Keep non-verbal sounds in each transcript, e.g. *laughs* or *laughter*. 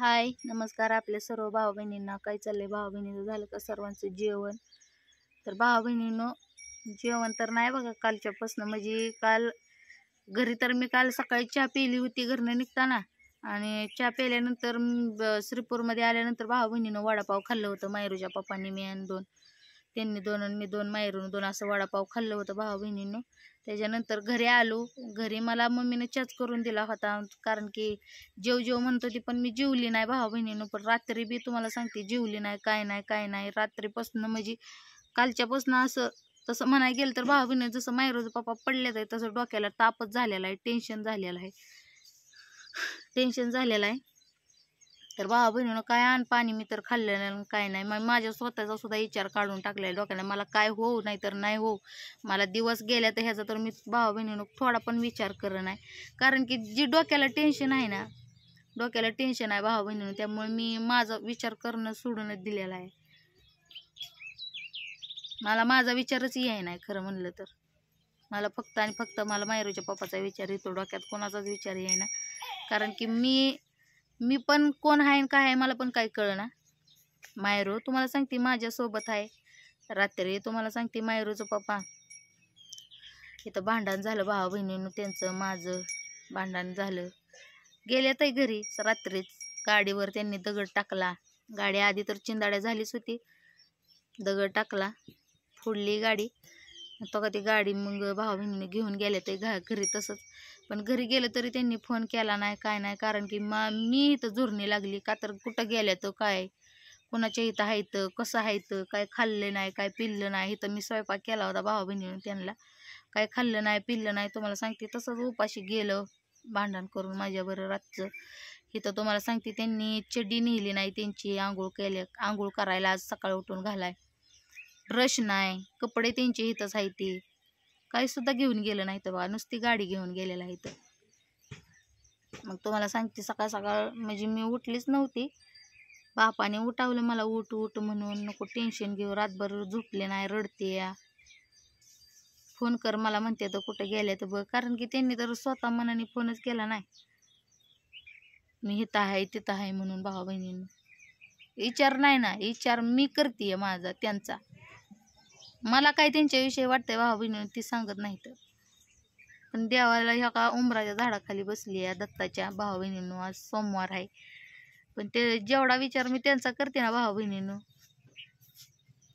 हाय नमस्कार आपल्या सर्व भाऊ बहिणींना काय चाललंय? भाऊ बहिणीचं झालं का सर्वांचं जेवण? तर भाऊ बहिणीनं जेवण तर नाही बघा कालच्यापासून. म्हणजे काल घरी तर मी काल सकाळी चहा पिली होती घरनं निघताना. आणि चहा प्यायल्यानंतर ब- श्रीपूरमध्ये आल्यानंतर भाऊ बहिणीनं वडापाव खाल्लं होतं मायरूच्या पप्पांनी मी आणि दोन. त्यांनी दोन आणि मी दोन मायरून दोन असं वडापाव खाल्लं होतं भाऊ बहिणीनं. त्याच्यानंतर घरी आलो. घरी मला मम्मीनं चच करून दिला होता. कारण की जेव जेव म्हणत होती पण मी जेवली नाही भाऊ बहिणीनं. पण रात्री बी तुम्हाला सांगते जेवली नाही काय नाही काय नाही. रात्रीपासून म्हणजे कालच्यापासून असं तसं म्हणाय गेलं तर भाऊ बहिणी जसं मायरोचं पप्पा पडलेत आहे तसं डोक्याला तापच झालेला आहे टेन्शन झालेलं आहे. *laughs* टेन्शन झालेलं आहे. तर भावा बहिणीनं काय आण पाणी मी तर खाल्लेलं नाही आणि काय नाही. मग माझ्या स्वतःचा सुद्धा विचार काढून टाकलेला डोक्याला. मला काय होऊ नाही तर नाही होऊ. मला दिवस गेल्या तर ह्याचा तर मी भावा बहिणीनं थोडा पण विचार करत नाही. कारण की जी डोक्याला टेन्शन आहे ना डोक्याला टेन्शन आहे भावा बहिणीनं त्यामुळे मी माझा विचार करणं सोडूनच दिलेला आहे. मला माझा विचारच याय नाही खरं म्हणलं तर. मला फक्त आणि फक्त मला मायरूच्या पप्पाचा विचार येतो. डोक्यात कोणाचाच विचार ना कारण की मी मी पण कोण आहे आणि काय आहे मला पण काही कळना. मायरू तुम्हाला सांगते माझ्यासोबत आहे. रात्री तुम्हाला सांगते मायरूचं पप्पा. इथं भांडण झालं भावा बहिणीनं त्यांचं माझं भांडण झालं. गेल्यात आहे घरी रात्रीच गाडीवर त्यांनी दगड टाकला. गाडी आधी तर चिंदाड्या झालीच होती. दगड टाकला फोडली गाडी. तो का ती गाडी मग भाऊ बहिणीने घेऊन गेले ते घा घरी तसंच. पण घरी गेलं तरी त्यांनी फोन केला नाही काय नाही. कारण की मा मी इथं झुरणी लागली. का तर कुठं गेल्या तर काय? कुणाच्या इथं हायतं कसं हायतं काय खाल्लं नाही काय पिल्लं नाही? इथं मी स्वयंपाक केला होता भाऊ बहिणीने त्यांना. काय खाल्लं नाही पिल्लं नाही? तुम्हाला सांगते तसंच उपाशी गेलं भांडण करून माझ्याबरोबर रातचं. इथं तुम्हाला सांगते त्यांनी चड्डी नेली नाही त्यांची आंघोळ केल्या आंघोळ करायला आज सकाळी उठून घालाय. ब्रश नाही कपडे त्यांचे इथंच आहे ते. काही सुद्धा घेऊन गेलं नाही तर बा नुसती गाडी घेऊन गेलेलं आहे इथं. मग तुम्हाला सांगते सकाळ सकाळ म्हणजे मी उठलीच नव्हती. बापाने उठावलं मला उठ उठ म्हणून. नको टेन्शन घेऊ. रातभर झोपले नाही रडते या. फोन कर मला म्हणते. तर कुठं गेले तर बघ. कारण की त्यांनी तर स्वतः मनाने फोनच केला नाही. मी इथं आहे तिथं आहे म्हणून भावा बहिणींनी विचार नाही ना विचार मी करते माझा त्यांचा. मला काय त्यांच्याविषयी वाटतंय भावा ती सांगत नाही तर पण देवाला ह्या का उंबराच्या झाडाखाली बसली आहे दत्ताच्या भावा बहिणीनं आज सोमवार आहे. पण ते जेवढा विचार मी त्यांचा करते ना भावा बहिणीनं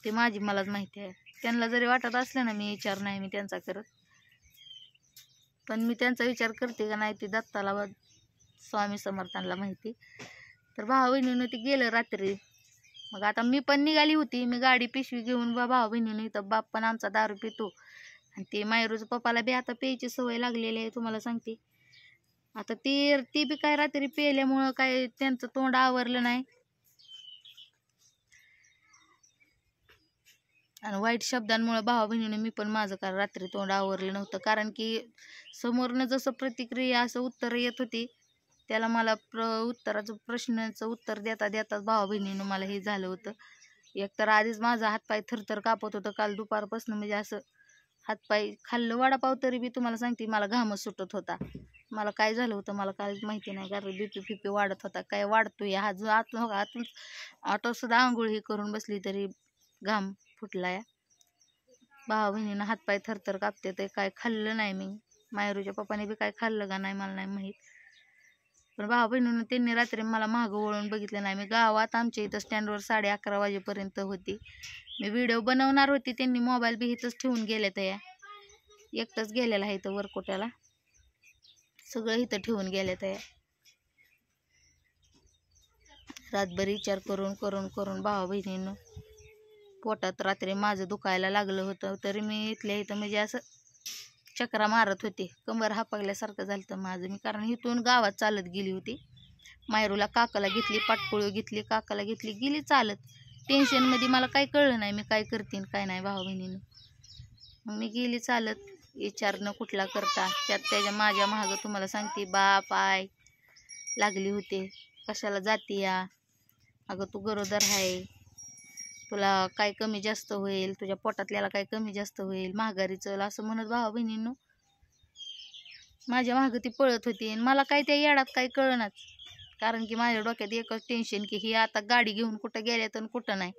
ते माझी मलाच माहिती आहे. त्यांना जरी वाटत असलं ना मी विचार नाही मी त्यांचा करत. पण मी त्यांचा विचार करते का नाही ते दत्ताला स्वामी समर्थांना माहिती. तर भावा बहिणीनं ते गेलं रात्री मग आता मी पण निघाली होती. मी गाडी पिशवी घेऊन बा भावा बहिणीनं इथं बाप पण आमचा दारू पितो. आणि ते मायरूज पप्पाला बी आता प्यायची सवय लागलेली आहे तुम्हाला सांगते. आता ती ती बी काय रात्री पेल्यामुळं काय त्यांचं तोंड आवरलं नाही. आणि वाईट शब्दांमुळे भावा बहिणीनं मी पण माझं कारण रात्री तोंड आवरलं नव्हतं. कारण की समोरनं जसं प्रतिक्रिया असं उत्तर येत होती. त्याला मला प्र उत्तराचं प्रश्नाचं उत्तर देता देताच भावा बहिणीनं मला हे झालं होतं. एकतर आधीच माझा हातपाय थरथर कापत होतं काल दुपारपासून म्हणजे असं हातपाय खाल्लं वडापाव तरी बी तुम्हाला सांगते मला घामच सुटत होता. मला काय झालं होतं मला काय माहिती नाही कारण बी पी फिपी वाढत होता. काय वाढतोय? हा जो आत हो, आतून आटोसुद्धा आंघोळ ही करून बसली तरी घाम फुटला या भावा बहिणीनं हातपाय थरथर कापते ते काय खाल्लं नाही मी. मायरूच्या पप्पाने बी काय खाल्लं का नाही मला नाही माहीत. पण भावा बहिणीनं त्यांनी रात्री मला मागं वळून बघितलं नाही. मी गावात आमच्या इथं स्टँडवर साडे अकरा वाजेपर्यंत होती. मी व्हिडिओ बनवणार होती त्यांनी मोबाईल बी इथंच ठेवून गेले त्या एकटंच गेलेला आहे इथं वरकोट्याला. सगळं इथं ठेवून गेले त्या रातभर विचार करून करून करून भावा बहिणीनं पोटात रात्री माझं दुखायला लागलं होतं. तरी मी इथल्या इथं म्हणजे असं चक्रा मारत होते. कंबर हापागल्यासारखं झालं तर माझं. मी कारण इथून गावात चालत गेली होती. मायरूला काकाला घेतली पाटपोळी घेतली काकाला घेतली गेली चालत. टेन्शनमध्ये मला काय कळलं नाही मी काय करतीन काय नाही भाऊ बहिणीनं. मग मी गेली चालत. विचारणं कुठला करता त्यात त्याच्या माझ्या मागं तुम्हाला सांगते बाप आय लागली होते. कशाला जाते या? अगं तू गरोदर आहे तुला काय कमी जास्त होईल तुझ्या पोटातल्याला काय कमी जास्त होईल महागारी चल असं म्हणत भावा बहिणींनो. माझ्या मागं ती पळत होती आणि मला काय त्या येडात काय कळनाच. कारण की माझ्या डोक्यात एकच टेन्शन की ही आता गाडी घेऊन कुठं गेल्या तर कुठं नाही.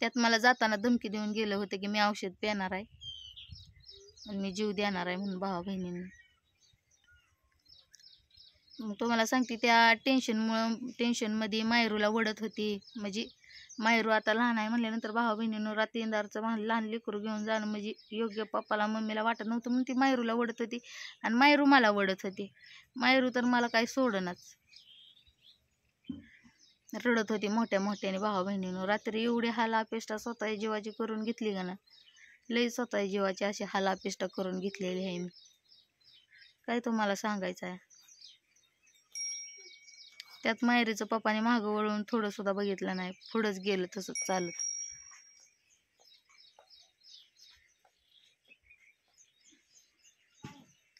त्यात मला जाताना धमकी देऊन गेलं होतं की मी औषध पिणार आहे. आणि मी जीव देणार आहे म्हणून भावा बहिणींनी. मग तुम्हाला सांगते त्या टेन्शनमुळं टेन्शनमध्ये मायरूला वडत होती. म्हणजे मायरू आता लहान आहे म्हणल्यानंतर भावा बहिणीनं रात्रींदारचं म्हण लहान लेकरू घेऊन जाणं म्हणजे योग्य पप्पाला मम्मीला वाटत नव्हतं. म्हणून ती मायरूला वडत होती आणि मायरू मला वडत होती. मायरू तर मला काही सोडणच रडत होती मोठ्या मोठ्याने भावा बहिणीनं. रात्री एवढी हालापेष्टा स्वतः जीवाची करून घेतली का ना? लई स्वतः जीवाची अशी हालापेष्टा करून घेतलेली आहे मी. काय तुम्हाला सांगायचं आहे? त्यात मायरीचं पप्पाने मागं वळून थोडं सुद्धा बघितलं नाही. पुढंच गेलं तसंच चालत.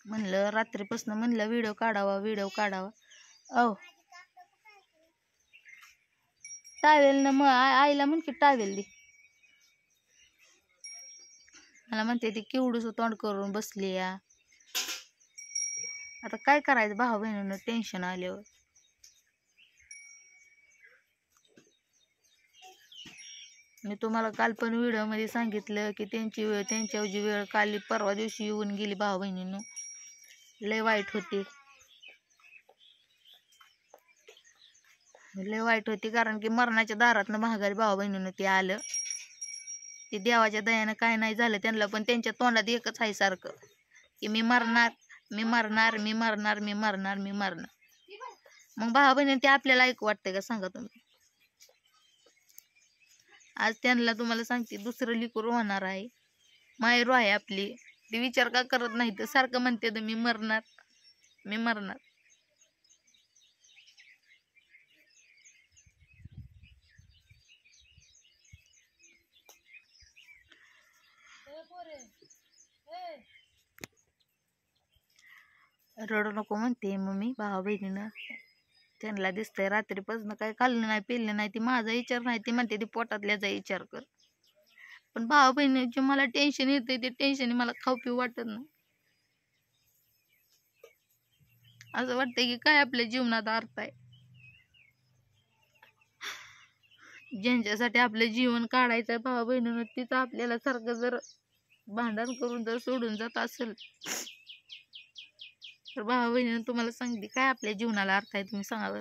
म्हणलं रात्रीपासून म्हणलं व्हिडिओ काढावा व्हिडिओ काढावा. औ टावेल ना मग आईला म्हण की टावेल दे. मला म्हणते ती केवढूस तोंड करून बसली या. आता काय करायचं भाऊ बहिणीनं टेन्शन आल्यावर. मी तुम्हाला काल पण व्हिडिओमध्ये सांगितलं की त्यांची वेळ त्यांच्याऐवजी वेळ काल परवा दिवशी येऊन गेली भाऊ बहिणीनं लय वाईट होती. लय वाईट होती कारण की मरणाच्या दारातनं महागारी भाऊ बहिणीनं ते आलं. ते देवाच्या दयानं काय नाही झालं त्यांना पण त्यांच्या तोंडात एकच आहे सारखं की मी मरणार मी मरणार मी मरणार मी मरणार मी मरणार. मग भाऊ बहिणी ते आपल्याला ऐकू वाटतंय का? सांगा तुम्ही. आज त्यांना तुम्हाला सांगते दुसरं लिकूर होणार आहे. मायरू आहे आपली. ते विचार का करत नाही तर सारखं म्हणते तर मी मरणार. मी मरणार. रडू नको म्हणते मम्मी भावा बहिणीनं त्यांना दिसतंय रात्रीपासून काय खाल्लं नाही पिल्लं नाही ती माझा विचार नाही ती म्हणते ती पोटातल्याचा विचार कर. पण भावा बहिणीचे मला टेन्शन येते ते टेन्शन मला खाऊ पिऊ वाटत नाही. असं वाटतंय की काय आपल्या जीवनात अर्थ आहे? ज्यांच्यासाठी आपलं जीवन काढायचं भावा बहिणीनं तिचं आपल्याला सारखं जर भांडण करून जर सोडून जात असेल तर भावा बहिणीनं तुम्हाला सांगते काय आपल्या जीवनाला अर्थ आहे तुम्ही सांगा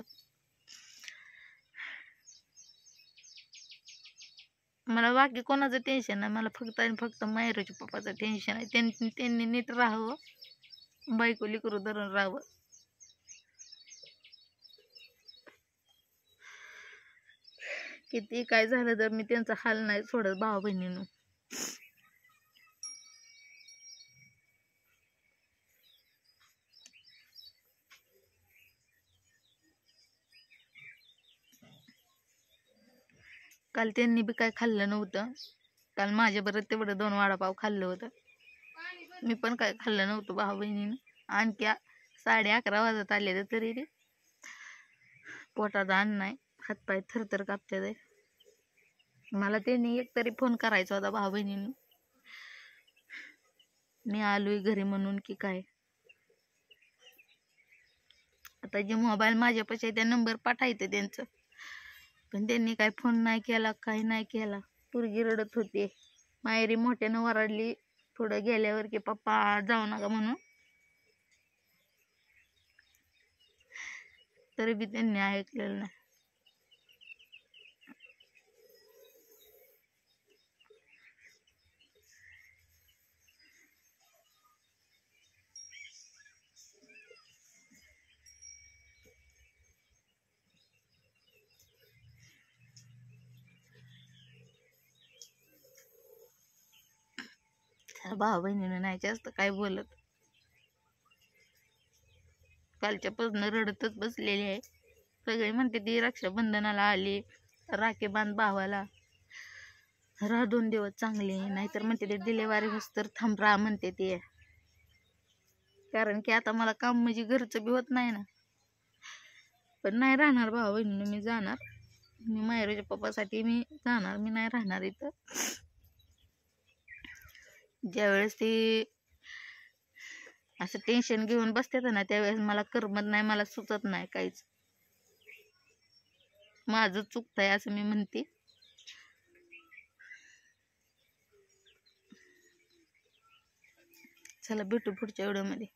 मला बाकी कोणाचं टेन्शन नाही मला फक्त आणि फक्त मायराच्या पप्पाचं टेन्शन आहे. त्यांनी त्यांनी नीट राहावं बायको लिकरू धरून राहावं. किती काय झालं तर मी त्यांचा हाल नाही सोडत भावा बहिणीनं काल त्यांनी बी काय खाल्लं नव्हतं. काल माझ्याबरोबर तेवढं दोन वडापाव खाल्लं होतं. मी पण काय खाल्लं नव्हतं भाऊ बहिणीनं. आणखी साडे अकरा वाजत आले तर तरी रे. पोटात अन्न नाही. हातपाय थरथर कापते ते मला त्यांनी एक तरी फोन करायचा होता भाऊ बहिणीनं. मी आलोय घरी म्हणून की काय. आता जे मोबाईल माझ्यापाशी आहे त्या नंबर पाठायचं त्यांचं. पण त्यांनी काय फोन नाही केला काही नाही केला. पोरगी रडत होती. मायरी मोठ्यानं वराडली. थोडं गेल्यावर की पप्पा जाऊ नका म्हणून. तरी बी त्यांनी ऐकलेलं नाही. भाऊ बहिणीनं नाही जास्त काय बोलत. कालच्यापासून रडतच बसलेली आहे. सगळे म्हणते ती रक्षाबंधनाला आली राखी बांध भावाला. राह दोन दिवस चांगले नाहीतर म्हणते ते डिलेवारी होस तर थांब राहा म्हणते ते. कारण की आता मला काम म्हणजे घरचं बी होत नाही ना. पण नाही राहणार भावा बहिणीनं मी जाणार. मी मायरोच्या पप्पासाठी मी जाणार मी नाही राहणार इथं. ज्यावेळेस ती असं टेन्शन घेऊन बसतात ना त्यावेळेस मला करमत नाही मला सुचत नाही काहीच. माझं चुकतंय असं मी म्हणते. चला भेटू पुढच्या व्हिडिओमध्ये.